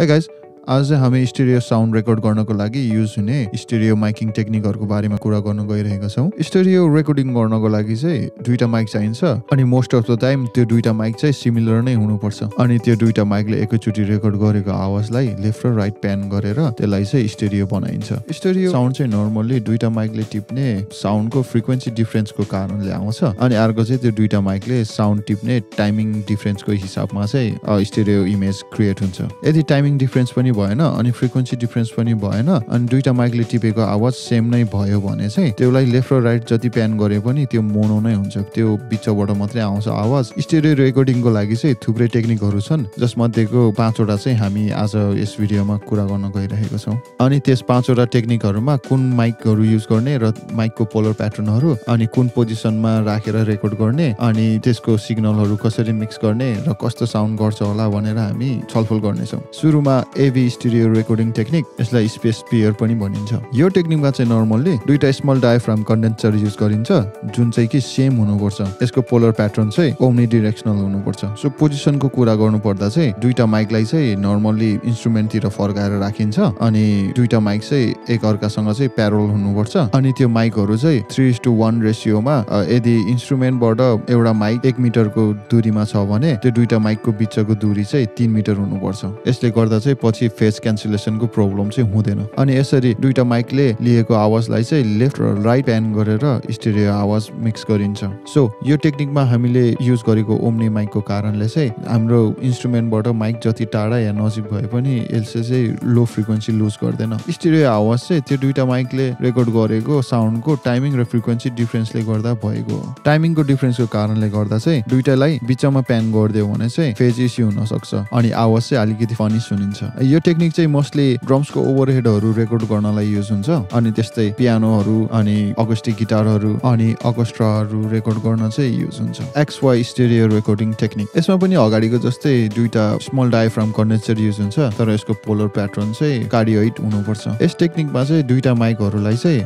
ए guys आज हामी stereo sound record गर्नको लागि युज हुने स्टेरियो माइकिङ टेक्निकहरूको बारेमा कुरा गर्न गइरहेका छौँ। स्टेरियो रेकर्डिङ गर्नको लागि चाहिँ दुईटा माइक चाहिन्छ अनि मोस्ट अफ द टाइम त्यो दुईटा माइक चाहिँ सिमिलर नै हुनुपर्छ। अनि त्यो दुईटा माइकले एकैचोटि रेकर्ड गरेको आवाजलाई लेफ्ट र राइट प्यान गरेर त्यसलाई चाहिँ स्टेरियो बनाइन्छ। स्टेरियो साउन्ड चाहिँ नर्मल्ली दुईटा माइकले टिप्ने साउन्डको फ्रिक्वेन्सी डिफ्रेन्सको कारणले आउँछ। अनि अर्को चाहिँ त्यो दुईटा माइकले साउन्ड टिप्ने टाइमिङ डिफ्रेन्सको हिसाबमा चाहिँ स्टेरियो इमेज क्रिएट हुन्छ। यदि टाइमिङ डिफ्रेन्स पनि भएन अनि फ्रिक्वेन्सी डिफ्रेन्स पनि भएन अनि दुईटा माइकले टिपेको आवाज सेम नै भयो भने चाहिँ त्यसलाई लेफ्ट र राइट जति प्यान गरे पनि त्यो मोनो नै हुन्छ। त्यो बिचबाट मात्रै आउँछ आवाज। स्टेरियो रेकर्डिङको लागि चाहिँ थुप्रै टेक्निकहरू छन् जसमध्येको पाँचवटा चाहिँ हामी आज यस भिडियोमा कुरा गर्न गइरहेको छौँ। अनि त्यस पाँचवटा टेक्निकहरूमा कुन माइकहरू युज गर्ने र माइकको पोलर प्याटर्नहरू अनि कुन पोजिसनमा राखेर रेकर्ड गर्ने अनि त्यसको सिग्नलहरू कसरी मिक्स गर्ने र कस्तो साउन्ड गर्छ होला भनेर हामी छलफल गर्नेछौँ। सुरुमा एभी स्टुडियो रेकर्डिङ टेक्निक यसलाई स्पेस पियर पनि भनिन्छ। यो टेक्निकमा चाहिँ नर्मल्ली दुईटा स्मल डायफ्राम कन्डेन्सर युज गरिन्छ जुन चाहिँ कि सेम हुनुपर्छ। यसको पोलर प्याटर्न चाहिँ ओम्नी डिरेक्सनल हुनुपर्छ। सो पोजिसनको कुरा गर्नु पर्दा चाहिँ दुईटा माइकलाई चाहिँ नर्मल्ली इन्स्ट्रुमेन्टतिर फर्काएर राखिन्छ अनि दुईटा माइक चाहिँ एक अर्कासँग चाहिँ प्यारोल हुनुपर्छ। अनि त्यो माइकहरू चाहिँ थ्री टु वान रेसियोमा यदि इन्स्ट्रुमेन्टबाट एउटा माइक एक मिटरको दुरीमा छ भने त्यो दुईटा माइकको बिचको दुरी चाहिँ तिन मिटर हुनुपर्छ। यसले गर्दा चाहिँ पछि फेस क्यान्सलेसनको प्रब्लम चाहिँ हुँदैन। अनि यसरी दुईटा माइकले लिएको आवाजलाई चाहिँ लेफ्ट र राइट प्यान गरेर स्टेरियो आवाज मिक्स गरिन्छ। सो यो टेक्निकमा हामीले युज गरेको ओम्नी माइकको कारणले चाहिँ हाम्रो इन्स्ट्रुमेन्टबाट माइक जति टाढा या नजिक भए पनि यसले चाहिँ लो फ्रिक्वेन्सी लुज गर्दैन। स्टेरियो आवाज चाहिँ त्यो दुईटा माइकले रेकर्ड गरेको साउन्डको टाइमिङ र फ्रिक्वेन्सी डिफ्रेन्सले गर्दा भएको टाइमिङको डिफ्रेन्सको कारणले गर्दा चाहिँ दुइटालाई बिचमा प्यान गरिदियो भने चाहिँ फेज इस्यु हुन सक्छ अनि आवाज चाहिँ अलिकति फनी सुनिन्छ। यो टेक्निक चाहिँ मोस्टली ड्रम्सको ओभरहेडहरू रेकर्ड गर्नलाई युज हुन्छ। अनि त्यस्तै पियानोहरू अनि अगस्टिक गिटारहरू अनि अगस्ट्राहरू रेकर्ड गर्न चाहिँ युज हुन्छ। X Y stereo recording technique यसमा पनि अगाडिको जस्तै दुईटा स्मल डायफ्राम कन्डेन्सर युज हुन्छ तर यसको पोलर प्याटर्न चाहिँ कार्डियोइट हुनुपर्छ। यस टेक्निकमा चाहिँ दुईटा माइकहरूलाई चाहिँ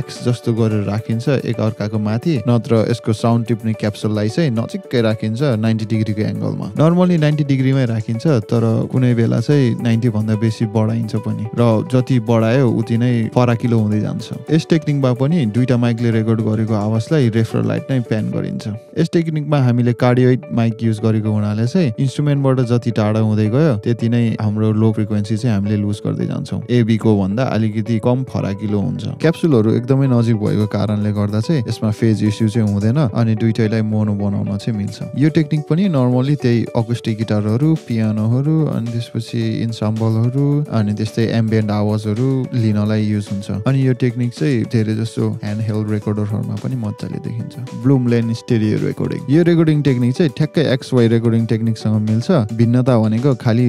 एक्स जस्तो गरेर राखिन्छ एक अर्काको माथि नत्र यसको साउन्ड टिप्ने क्याप्सुललाई चाहिँ नजिकै राखिन्छ नाइन्टी डिग्रीको एङ्गलमा नर्मली नाइन्टी डिग्रीमै राखिन्छ तर कुनै बेला चाहिँ नाइन्टी भन्दा बेसी बढाइन्छ पनि। र जति बढायो उति नै फराकिलो हुँदै जान्छ। यस टेक्निकमा पनि दुईटा माइकले रेकर्ड गरेको आवाजलाई रेफर लाइट नै प्यान गरिन्छ। यस टेक्निकमा हामीले कार्डियोइड माइक युज गरेको हुनाले चाहिँ इन्स्ट्रुमेन्टबाट जति टाढा हुँदै गयो त्यति नै हाम्रो लो फ्रिक्वेन्सी चाहिँ हामीले लुज गर्दै जान्छौँ। एबीको भन्दा अलिकति कम फराकिलो हुन्छ। क्याप्सुलहरू एकदमै नजिक भएको कारणले गर्दा चाहिँ यसमा फेज इस्यु चाहिँ हुँदैन अनि दुइटैलाई मोनो बनाउन चाहिँ मिल्छ। यो टेक्निक पनि नर्मली त्यही अकुस्टिक गिटारहरू पियानोहरू अनि त्यसपछि इन्साम्बलहरू अनि त्यस्तै एम्बियन्ट आवाजहरू लिनलाई युज हुन्छ। अनि यो टेक्निक चाहिँ धेरै जस्तो ह्यान्ड हेल्ड रेकर्डरहरूमा पनि मजाले देखिन्छ। ब्लुम लेन स्टेरियो रेकर्डिङ यो रेकर्डिङ टेक्निक चाहिँ ठ्याक्कै एक्स वाइ रेकर्डिङ टेक्निकसँग मिल्छ। भिन्नता भनेको खालि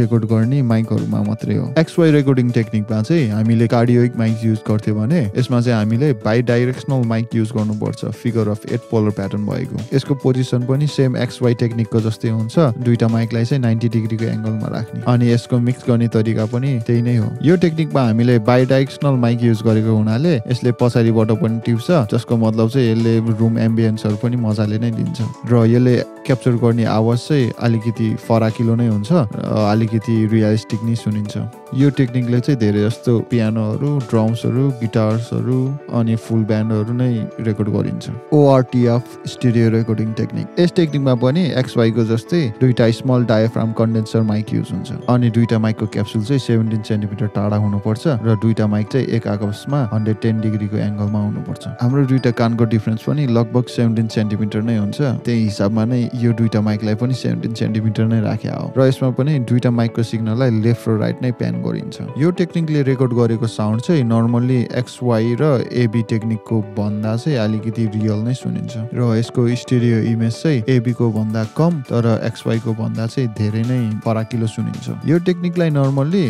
रेकर्ड गर्ने माइकहरूमा मात्रै हो। एक्स वाइ रेकर्डिङ टेक्निकमा चाहिँ हामीले कार्डियोइक माइक युज गर्थ्यौँ भने यसमा चाहिँ हामीले बाई डाइरेक्सनल माइक युज गर्नुपर्छ। Figure of eight polar pattern भएको। यसको पोजिसन पनि सेम एक्स वाइ टेक्निकको जस्तै हुन्छ। दुईटा माइकलाई चाहिँ नाइन्टी डिग्रीको एङ्गलमा राख्ने। अनि यसको मिक्स गर्ने तरिका पनि त्यही नै हो। यो टेक्निकमा हामीले बाई डाइरेक्सनल माइक युज गरेको हुनाले यसले पछाडिबाट पनि टिप्छ जसको मतलब चाहिँ यसले रुम एम्बियन्सहरू पनि मजाले नै दिन्छ र यसले क्याप्चर गर्ने आवाज चाहिँ अलिकति फराकिलो नै हुन्छ अलिकति रियलिस्टिक नै सुनिन्छ। यो टेक्निकले चाहिँ धेरै जस्तो पियानोहरू ड्रम्सहरू गिटार्सहरू अनि फुल ब्यान्डहरू नै रेकर्ड गरिन्छ। ORTF studio recording technique. यस टेक्निकमा पनि एक्सवाईको जस्तै दुईटा small diaphragm condenser mike use हुन्छ अनि दुईटा माइकको क्याप्सुल चाहिँ सेभेन्टिन सेन्टिमिटर टाढा हुनुपर्छ र दुईटा माइक चाहिँ एक आपसमा हन्ड्रेड टेन डिग्रीको एङ्गलमा हुनुपर्छ। हाम्रो दुईटा कानको डिफ्रेन्स पनि लगभग सेभेन्टिन सेन्टिमिटर नै हुन्छ। त्यही हिसाबमा नै यो दुईटा माइकलाई पनि सेभेन्टिन सेन्टिमिटर नै राखे हो। र यसमा पनि दुईटा माइकको सिग्नललाई लेफ्ट र राइट नै प्यान गरिन्छ। यो टेक्निकले रेकर्ड गरेको साउन्ड चाहिँ नर्मल्ली एक्सवाई र एबी टेक्निकको भन्दा चाहिँ अलिकति रियल नै सुनिन्छ। र यसको स्टेरियो इमेज चाहिँ एबीको भन्दा कम तर एक्सवाईको भन्दा चाहिँ धेरै नै फराकिलो सुनिन्छ। यो टेक्निकलाई नर्मल्ली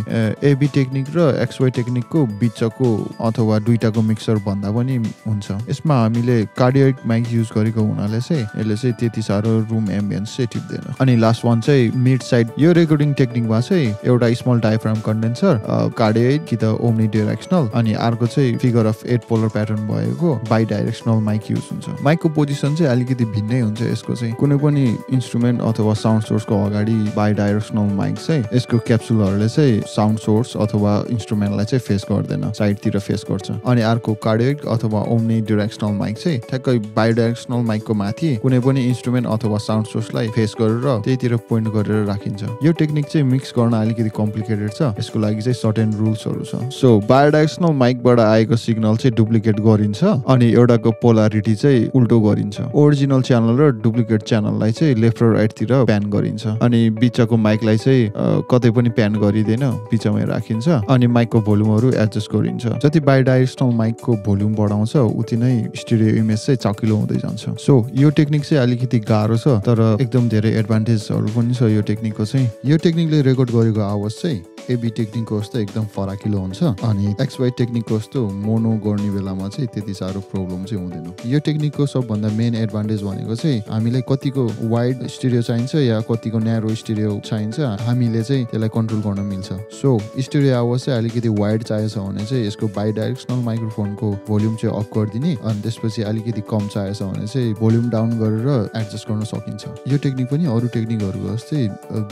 एबी टेक्निक र एक्सवाई टेक्निकको बिचको अथवा दुईटाको मिक्सर भन्दा पनि हुन्छ। यसमा हामीले कार्डियोइक माइक युज गरेको हुनाले चाहिँ यसले चाहिँ त्यति साह्रो रुम एम्बियन्स चाहिँ टिप्दैन अनि लास्ट वान चाहिँ मिड साइड यो रेकर्डिङ टेक्निकमा चाहिँ एउटा स्मल डायफ्राम कन्डेन्सर कार्डियोइड कि त ओम्नी डिरेक्सनल अनि अर्को चाहिँ figure of eight polar pattern भएको बाई डाइरेक्सनल माइक युज हुन्छ। माइकको पोजिसन चाहिँ अलिकति भिन्नै हुन्छ यसको चाहिँ। कुनै पनि इन्स्ट्रुमेन्ट अथवा साउन्ड सोर्सको अगाडि बाई डाइरेक्सनल माइक चाहिँ यसको क्याप्सुलहरूले चाहिँ साउन्ड सोर्स अथवा इन्स्ट्रुमेन्टलाई चाहिँ फेस गर्दैन साइडतिर फेस गर्छ। अनि अर्को कार्डियोइड अथवा ओम्नी डिरेक्सनल माइक चाहिँ ठ्याक्कै बाई डाइरेक्सनल माइकको माथि कुनै पनि इन्स्ट्रुमेन्ट अथवा साउन्ड सोर्सलाई फेस गरेर त्यहीतिर पोइन्ट गरेर राखिन्छ। यो टेक्निक चाहिँ मिक्स गर्न अलिकति कम्प्लिकेटेड छ। यसको लागि चाहिँ सर्टेन रुल्सहरू छ। सो बायोडाइरेक्सनल माइकबाट आएको सिग्नल चाहिँ डुप्लिकेट गरिन्छ अनि एउटाको पोलारिटी चाहिँ उल्टो गरिन्छ। ओरिजिनल च्यानल र डुप्लिकेट च्यानललाई चाहिँ लेफ्ट र राइटतिर प्यान गरिन्छ। अनि बिचको माइकलाई चाहिँ कतै पनि प्यान गरिँदैन। बिचमै राखिन्छ अनि माइकको भोल्युमहरू एडजस्ट गरिन्छ। जति बायोडाइरेक्सनल माइकको भोल्युम बढाउँछ उति नै स्टुडियो इमेज चाहिँ चकिलो हुँदै जान्छ। सो यो टेक्निक चाहिँ अलिकति गाह्रो छ। तर एकदम धेरै एडभान्टेजहरू पनि छ यो टेक्निकको चाहिँ। यो टेक्निकले रेकर्ड गरेको आवाज चाहिँ एबी टेक्निकको जस्तो एकदम फराकिलो हुन्छ। अनि एक्सवाइट टेक्निकको जस्तो मोनो गर्ने बेलामा चाहिँ त्यति साह्रो प्रब्लम चाहिँ हुँदैन। यो टेक्निकको सबभन्दा मेन एडभान्टेज भनेको चाहिँ हामीलाई कतिको वाइड स्टुडियो चाहिन्छ या कतिको न्यारो स्टुडियो चाहिन्छ हामीले चाहिँ त्यसलाई कन्ट्रोल गर्न मिल्छ। सो स्टुडियो आवाज चाहिँ अलिकति वाइड चाहिएछ भने चाहिँ यसको बाई डाइरेक्सनल माइक्रोफोनको भोल्युम चाहिँ अफ गरिदिने अनि त्यसपछि अलिकति कम चाहिएछ भने चाहिँ भोल्युम डाउन गरेर एडजस्ट गर्न सकिन्छ। यो टेक्निक पनि अरू टेक्निकहरू जस्तै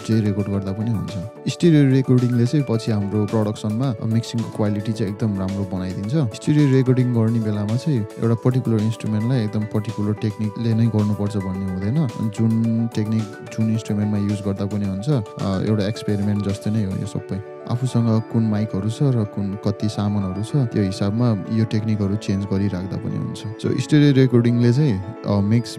जे रेकर्ड गर्दा पनि हुन्छ। स्टुडियो रेकर्डिङले चाहिँ पछि हाम्रो प्रडक्सनमा मिक्सिङको क्वालिटी चाहिँ एकदम राम्रो बनाइदिन्छ। स्टुडियो रेकर्डिङ गर्ने बेलामा चाहिँ एउटा पर्टिकुलर इन्स्ट्रुमेन्टलाई एकदम पर्टिकुलर टेक्निकले नै गर्नुपर्छ भन्ने हुँदैन। जुन टेक्निक जुन इन्स्ट्रुमेन्टमा युज गर्दा पनि हुन्छ एउटा एक्सपेरिमेन्ट जस्तै नै हो यो सबै। आफूसँग कुन माइकहरू छ र कुन कति सामानहरू छ त्यो हिसाबमा यो टेक्निकहरू चेन्ज गरिराख्दा पनि हुन्छ। सो स्टुडियो रेकर्डिङले चाहिँ मिक्स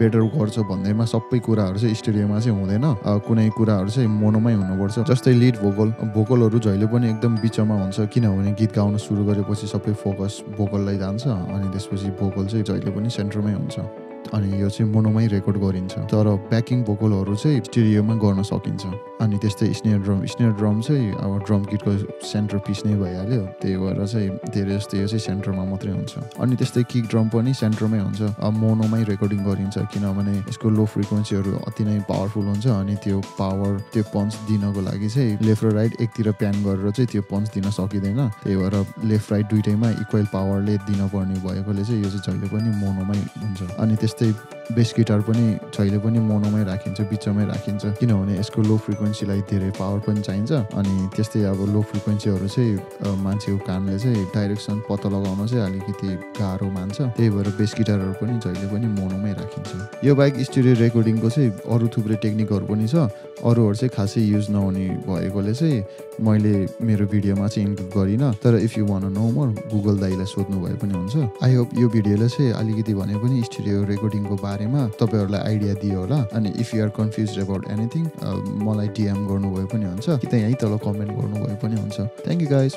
बेटर गर्छ भन्दैमा सबै कुराहरू चाहिँ स्टुडियोमा चाहिँ हुँदैन। कुनै कुराहरू चाहिँ मोनोमै हुनुपर्छ। जस्तै लिड भोकल भोकलहरू जहिले पनि एकदम बिचमा हुन्छ किनभने गीत गाउन सुरु गरेपछि सबै फोकस भोकललाई जान्छ अनि त्यसपछि भोकल चाहिँ जहिले पनि सेन्टरमै हुन्छ। अनि यो चाहिँ मोनोमै रेकर्ड गरिन्छ। तर ब्याकिङ भोकलहरू चाहिँ स्टुडियोमा गर्न सकिन्छ। अनि त्यस्तै स्नेयर ड्रम स्नेयर ड्रम चाहिँ अब ड्रम किटको सेन्टर पिस नै भइहाल्यो। त्यही भएर चाहिँ धेरै जस्तो यो चाहिँ सेन्टरमा मात्रै हुन्छ। अनि त्यस्तै किक ड्रम पनि सेन्टरमै हुन्छ। अब मोनोमै रेकर्डिङ गरिन्छ किनभने यसको लो फ्रिक्वेन्सीहरू अति नै पावरफुल हुन्छ अनि त्यो पावर त्यो पन्च दिनको लागि चाहिँ लेफ्ट र राइट एकतिर प्यान गरेर चाहिँ त्यो पन्च दिन सकिँदैन। त्यही भएर लेफ्ट राइट दुइटैमा इक्वल पावरले दिनपर्ने भएकोले चाहिँ यो चाहिँ जहिले पनि मोनोमै हुन्छ। अनि त्यस्तै बेस गिटार पनि जहिले पनि मोनोमै राखिन्छ बिचमै राखिन्छ। किनभने यसको लो फ्रिक्वेन्सीलाई धेरै पावर पनि चाहिन्छ अनि त्यस्तै अब लो फ्रिक्वेन्सीहरू चाहिँ मान्छेको कानले चाहिँ डाइरेक्सन पत्ता लगाउन चाहिँ अलिकति गाह्रो मान्छ। त्यही भएर बेस गिटारहरू पनि जहिले पनि मोनोमै राखिन्छ। यो बाइक स्टुडियो रेकर्डिङको चाहिँ अरू थुप्रै टेक्निकहरू पनि छ। अरूहरू चाहिँ खासै युज नहुने भएकोले चाहिँ मैले मेरो भिडियोमा चाहिँ इन्क्लुड गरिनँ। तर if you want know more Google दाईलाई सोध्नु भए पनि हुन्छ। आई होप यो भिडियोले चाहिँ अलिकति भने पनि स्टुडियो रेकर्डिङ कोडिङको बारेमा तपाईँहरूलाई आइडिया दियो होला। अनि if you are confuse about anything मलाई डिएम गर्नुभयो पनि हुन्छ। कि त यहीँ तल कमेन्ट गर्नुभयो पनि हुन्छ। Thank you guys